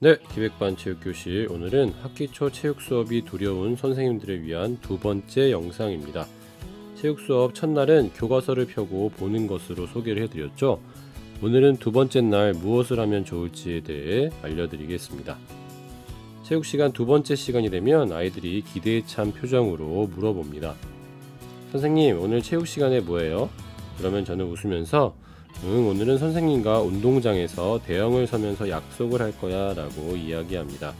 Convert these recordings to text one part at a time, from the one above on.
네, 기획반 체육교실 오늘은 학기 초 체육 수업이 두려운 선생님들을 위한 두 번째 영상입니다. 체육 수업 첫날은 교과서를 펴고 보는 것으로 소개를 해드렸죠. 오늘은 두 번째 날 무엇을 하면 좋을지에 대해 알려드리겠습니다. 체육 시간 두 번째 시간이 되면 아이들이 기대에 찬 표정으로 물어봅니다. 선생님, 오늘 체육 시간에 뭐예요? 그러면 저는 웃으면서 응, 오늘은 선생님과 운동장에서 대형을 서면서 약속을 할 거야 라고 이야기합니다.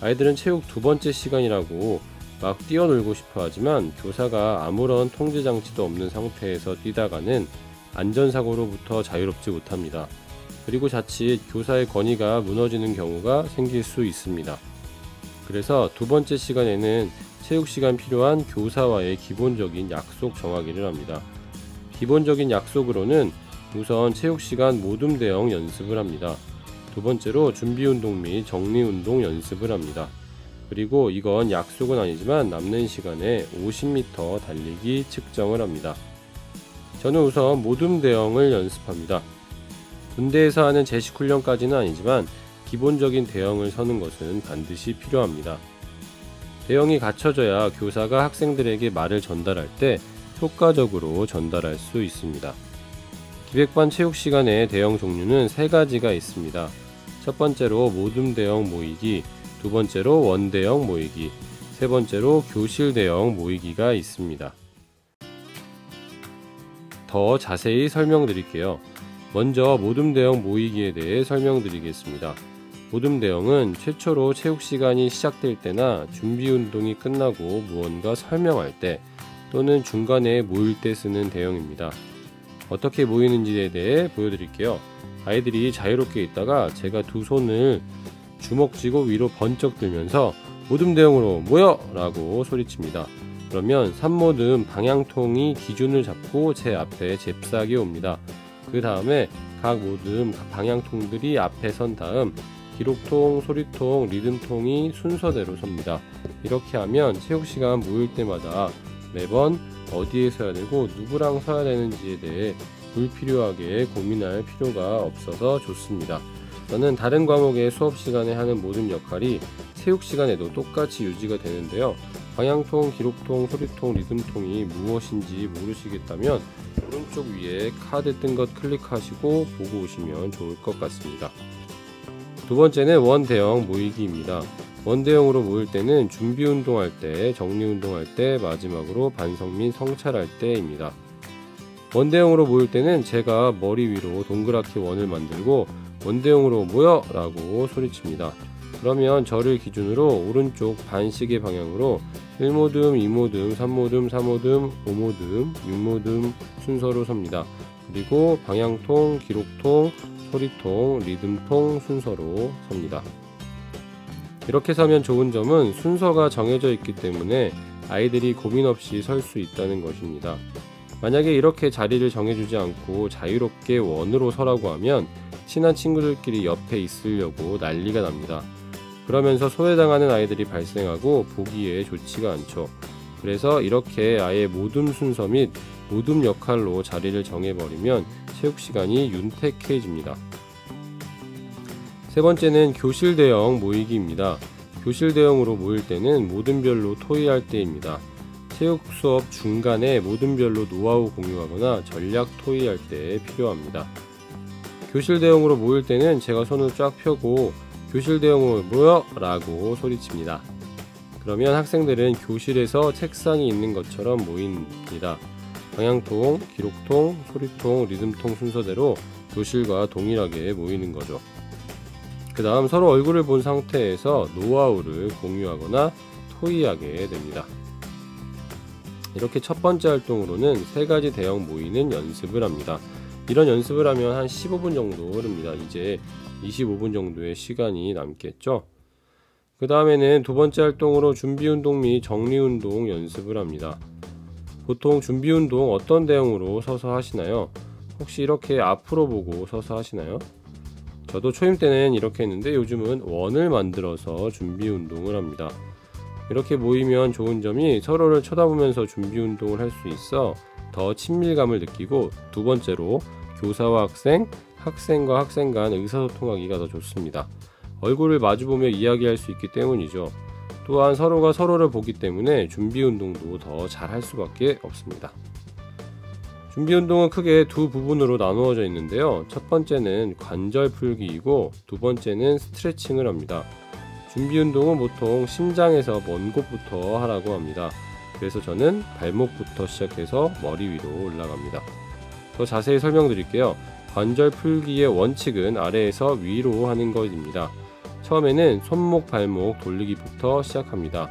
아이들은 체육 두 번째 시간이라고 막 뛰어놀고 싶어 하지만 교사가 아무런 통제 장치도 없는 상태에서 뛰다가는 안전사고로부터 자유롭지 못합니다. 그리고 자칫 교사의 권위가 무너지는 경우가 생길 수 있습니다. 그래서 두 번째 시간에는 체육 시간 필요한 교사와의 기본적인 약속 정하기를 합니다. 기본적인 약속으로는 우선 체육시간 모둠 대형 연습을 합니다. 두 번째로 준비운동 및 정리운동 연습을 합니다. 그리고 이건 약속은 아니지만 남는 시간에 50m 달리기 측정을 합니다. 저는 우선 모둠 대형을 연습합니다. 군대에서 하는 제식 훈련까지는 아니지만 기본적인 대형을 서는 것은 반드시 필요합니다. 대형이 갖춰져야 교사가 학생들에게 말을 전달할 때 효과적으로 전달할 수 있습니다. 기획반 체육 시간의 대형 종류는 세 가지가 있습니다. 첫 번째로 모둠 대형 모이기, 두 번째로 원대형 모이기, 세 번째로 교실 대형 모이기가 있습니다. 더 자세히 설명드릴게요. 먼저 모둠 대형 모이기에 대해 설명드리겠습니다. 모둠 대형은 최초로 체육 시간이 시작될 때나 준비 운동이 끝나고 무언가 설명할 때 또는 중간에 모일 때 쓰는 대형입니다. 어떻게 모이는지에 대해 보여드릴게요. 아이들이 자유롭게 있다가 제가 두 손을 주먹 쥐고 위로 번쩍 들면서 모듬 대형으로 모여! 라고 소리칩니다. 그러면 3모듬 방향통이 기준을 잡고 제 앞에 잽싸게 옵니다. 그 다음에 각 모듬 방향통들이 앞에 선 다음 기록통, 소리통, 리듬통이 순서대로 섭니다. 이렇게 하면 체육시간 모일 때마다 매번 어디에 서야 되고 누구랑 서야 되는지에 대해 불필요하게 고민할 필요가 없어서 좋습니다. 저는 다른 과목의 수업 시간에 하는 모든 역할이 체육 시간에도 똑같이 유지가 되는데요. 방향통, 기록통, 소리통, 리듬통이 무엇인지 모르시겠다면 오른쪽 위에 카드 뜬 것 클릭하시고 보고 오시면 좋을 것 같습니다. 두 번째는 원대형 모이기입니다. 원대형으로 모일 때는 준비 운동할 때, 정리 운동할 때, 마지막으로 반성 및 성찰할 때입니다. 원대형으로 모일 때는 제가 머리 위로 동그랗게 원을 만들고 원대형으로 모여! 라고 소리칩니다. 그러면 저를 기준으로 오른쪽 반시계 방향으로 1모듬, 2모듬, 3모듬, 4모듬, 5모듬, 6모듬 순서로 섭니다. 그리고 방향통, 기록통, 소리통, 리듬통 순서로 섭니다. 이렇게 서면 좋은 점은 순서가 정해져 있기 때문에 아이들이 고민 없이 설 수 있다는 것입니다. 만약에 이렇게 자리를 정해주지 않고 자유롭게 원으로 서라고 하면 친한 친구들끼리 옆에 있으려고 난리가 납니다. 그러면서 소외당하는 아이들이 발생하고 보기에 좋지가 않죠. 그래서 이렇게 아예 모둠 순서 및 모둠 역할로 자리를 정해버리면 체육 시간이 윤택해집니다. 세 번째는 교실 대형 모이기입니다. 교실 대형으로 모일 때는 모든 별로 토의할 때입니다. 체육 수업 중간에 모든 별로 노하우 공유하거나 전략 토의할 때 필요합니다. 교실 대형으로 모일 때는 제가 손을 쫙 펴고 교실 대형으로 모여! 라고 소리칩니다. 그러면 학생들은 교실에서 책상이 있는 것처럼 모입니다. 방향통, 기록통, 소리통, 리듬통 순서대로 교실과 동일하게 모이는 거죠. 그 다음 서로 얼굴을 본 상태에서 노하우를 공유하거나 토의하게 됩니다. 이렇게 첫 번째 활동으로는 세 가지 대형 모이는 연습을 합니다. 이런 연습을 하면 한 15분 정도 흐릅니다. 이제 25분 정도의 시간이 남겠죠. 그 다음에는 두 번째 활동으로 준비 운동 및 정리 운동 연습을 합니다. 보통 준비 운동 어떤 대형으로 서서 하시나요? 혹시 이렇게 앞으로 보고 서서 하시나요? 저도 초임 때는 이렇게 했는데 요즘은 원을 만들어서 준비 운동을 합니다. 이렇게 모이면 좋은 점이 서로를 쳐다보면서 준비 운동을 할 수 있어 더 친밀감을 느끼고 두 번째로 교사와 학생, 학생과 학생 간 의사소통하기가 더 좋습니다. 얼굴을 마주보며 이야기할 수 있기 때문이죠. 또한 서로가 서로를 보기 때문에 준비 운동도 더 잘할 수밖에 없습니다. 준비 운동은 크게 두 부분으로 나누어져 있는데요. 첫 번째는 관절 풀기이고 두 번째는 스트레칭을 합니다. 준비 운동은 보통 심장에서 먼 곳부터 하라고 합니다. 그래서 저는 발목부터 시작해서 머리 위로 올라갑니다. 더 자세히 설명드릴게요. 관절 풀기의 원칙은 아래에서 위로 하는 것입니다. 처음에는 손목, 발목 돌리기부터 시작합니다.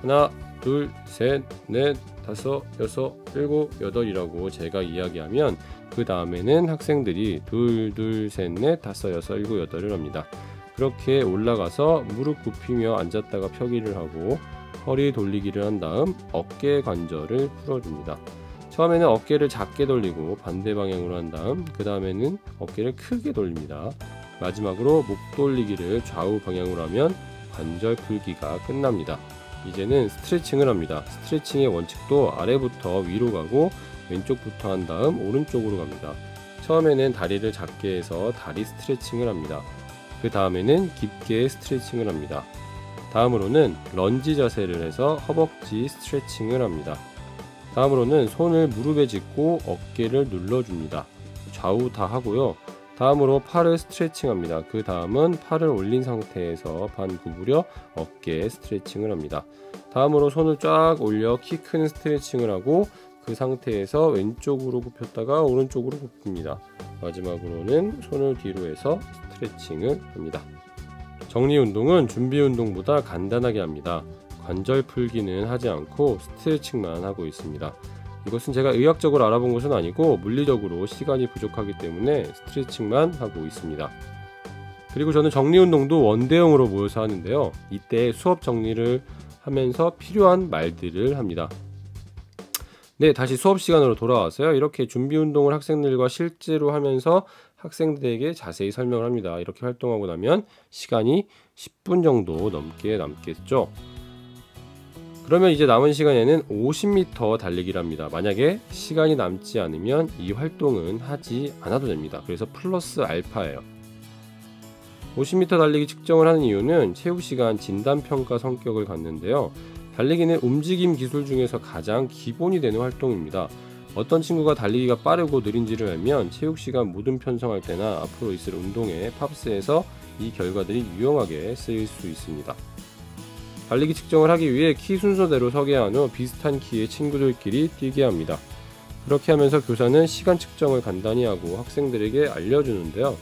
하나, 둘, 셋, 넷, 다섯, 여섯, 일곱, 여덟이라고 제가 이야기하면 그 다음에는 학생들이 둘, 둘, 셋, 넷, 다섯, 여섯, 일곱, 여덟을 합니다. 그렇게 올라가서 무릎 굽히며 앉았다가 펴기를 하고 허리 돌리기를 한 다음 어깨 관절을 풀어줍니다. 처음에는 어깨를 작게 돌리고 반대 방향으로 한 다음 그 다음에는 어깨를 크게 돌립니다. 마지막으로 목 돌리기를 좌우 방향으로 하면 관절 풀기가 끝납니다. 이제는 스트레칭을 합니다. 스트레칭의 원칙도 아래부터 위로 가고 왼쪽부터 한 다음 오른쪽으로 갑니다. 처음에는 다리를 작게 해서 다리 스트레칭을 합니다. 그 다음에는 깊게 스트레칭을 합니다. 다음으로는 런지 자세를 해서 허벅지 스트레칭을 합니다. 다음으로는 손을 무릎에 짚고 어깨를 눌러줍니다. 좌우 다 하고요. 다음으로 팔을 스트레칭합니다. 그 다음은 팔을 올린 상태에서 반 구부려 어깨 스트레칭을 합니다. 다음으로 손을 쫙 올려 키 큰 스트레칭을 하고 그 상태에서 왼쪽으로 굽혔다가 오른쪽으로 굽힙니다. 마지막으로는 손을 뒤로 해서 스트레칭을 합니다. 정리 운동은 준비 운동보다 간단하게 합니다. 관절 풀기는 하지 않고 스트레칭만 하고 있습니다. 이것은 제가 의학적으로 알아본 것은 아니고 물리적으로 시간이 부족하기 때문에 스트레칭만 하고 있습니다. 그리고 저는 정리 운동도 원대형으로 모여서 하는데요. 이때 수업 정리를 하면서 필요한 말들을 합니다. 네, 다시 수업 시간으로 돌아왔어요. 이렇게 준비 운동을 학생들과 실제로 하면서 학생들에게 자세히 설명을 합니다. 이렇게 활동하고 나면 시간이 10분 정도 넘게 남겠죠. 그러면 이제 남은 시간에는 50m 달리기랍니다. 만약에 시간이 남지 않으면 이 활동은 하지 않아도 됩니다. 그래서 플러스 알파예요. 50m 달리기 측정을 하는 이유는 체육 시간 진단 평가 성격을 갖는데요. 달리기는 움직임 기술 중에서 가장 기본이 되는 활동입니다. 어떤 친구가 달리기가 빠르고 느린지를 알면 체육 시간 모든 편성할 때나 앞으로 있을 운동에 팝스에서 이 결과들이 유용하게 쓰일 수 있습니다. 달리기 측정을 하기 위해 키 순서대로 서게 한 후 비슷한 키의 친구들끼리 뛰게 합니다. 그렇게 하면서 교사는 시간 측정을 간단히 하고 학생들에게 알려주는데요.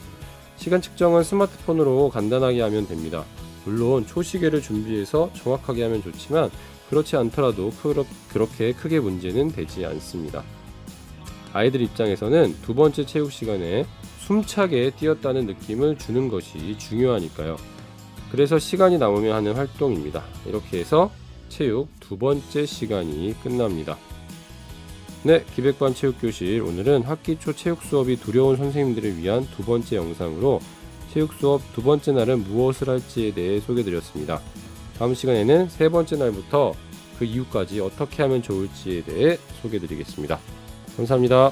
시간 측정은 스마트폰으로 간단하게 하면 됩니다. 물론 초시계를 준비해서 정확하게 하면 좋지만 그렇지 않더라도 그렇게 크게 문제는 되지 않습니다. 아이들 입장에서는 두 번째 체육 시간에 숨차게 뛰었다는 느낌을 주는 것이 중요하니까요. 그래서 시간이 남으면 하는 활동입니다. 이렇게 해서 체육 두 번째 시간이 끝납니다. 네, 기백반 체육교실 오늘은 학기 초 체육 수업이 두려운 선생님들을 위한 두 번째 영상으로 체육 수업 두 번째 날은 무엇을 할지에 대해 소개드렸습니다. 다음 시간에는 세 번째 날부터 그 이후까지 어떻게 하면 좋을지에 대해 소개드리겠습니다. 감사합니다.